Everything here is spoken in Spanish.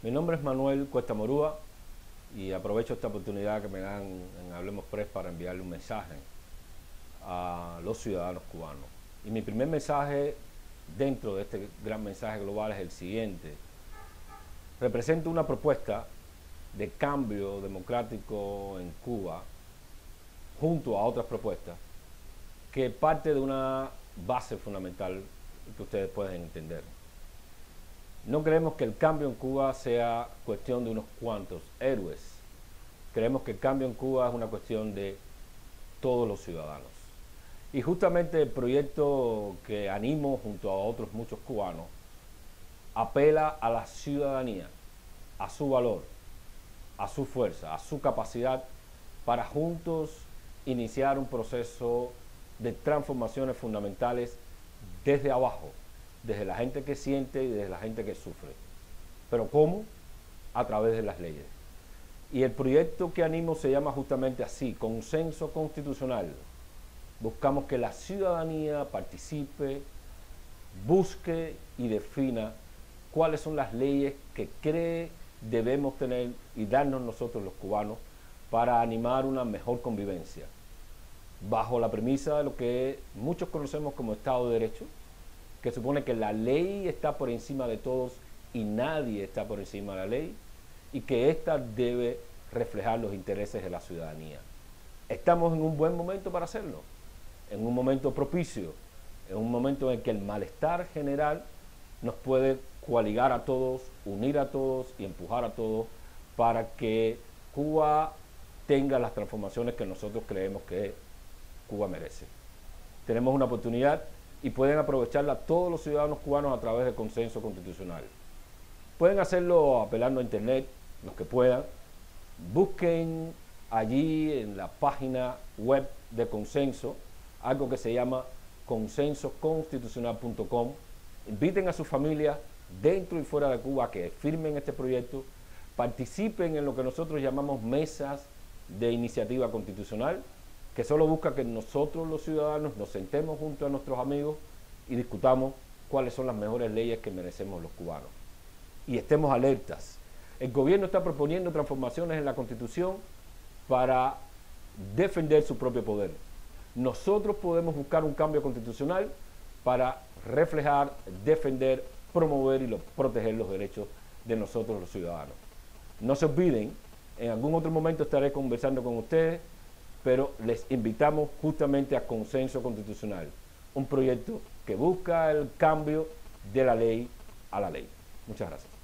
Mi nombre es Manuel Cuesta Morúa y aprovecho esta oportunidad que me dan en Hablemos Press para enviarle un mensaje a los ciudadanos cubanos. Y mi primer mensaje dentro de este gran mensaje global es el siguiente. Represento una propuesta de cambio democrático en Cuba junto a otras propuestas que parte de una base fundamental que ustedes pueden entender. No creemos que el cambio en Cuba sea cuestión de unos cuantos héroes. Creemos que el cambio en Cuba es una cuestión de todos los ciudadanos. Y justamente el proyecto que animo junto a otros muchos cubanos apela a la ciudadanía, a su valor, a su fuerza, a su capacidad para juntos iniciar un proceso de transformaciones fundamentales desde abajo, desde la gente que siente y desde la gente que sufre. Pero ¿cómo? A través de las leyes. Y el proyecto que animo se llama justamente así, consenso constitucional. Buscamos que la ciudadanía participe, busque y defina cuáles son las leyes que cree debemos tener y darnos nosotros los cubanos para animar una mejor convivencia, bajo la premisa de lo que muchos conocemos como Estado de Derecho, que supone que la ley está por encima de todos y nadie está por encima de la ley, y que ésta debe reflejar los intereses de la ciudadanía. Estamos en un buen momento para hacerlo, en un momento propicio, en un momento en que el malestar general nos puede coaligar a todos, unir a todos y empujar a todos para que Cuba tenga las transformaciones que nosotros creemos que Cuba merece. Tenemos una oportunidad y pueden aprovecharla todos los ciudadanos cubanos a través del consenso constitucional. Pueden hacerlo apelando a internet, los que puedan. Busquen allí en la página web de consenso algo que se llama consensoconstitucional.com. Inviten a su familia dentro y fuera de Cuba que firmen este proyecto, participen en lo que nosotros llamamos mesas de iniciativa constitucional que solo busca que nosotros los ciudadanos nos sentemos junto a nuestros amigos y discutamos cuáles son las mejores leyes que merecemos los cubanos. Y estemos alertas. El gobierno está proponiendo transformaciones en la constitución para defender su propio poder. Nosotros podemos buscar un cambio constitucional para reflejar, defender, promover y proteger los derechos de nosotros los ciudadanos. No se olviden, en algún otro momento estaré conversando con ustedes pero les invitamos justamente a Consenso Constitucional, un proyecto que busca el cambio de la ley a la ley. Muchas gracias.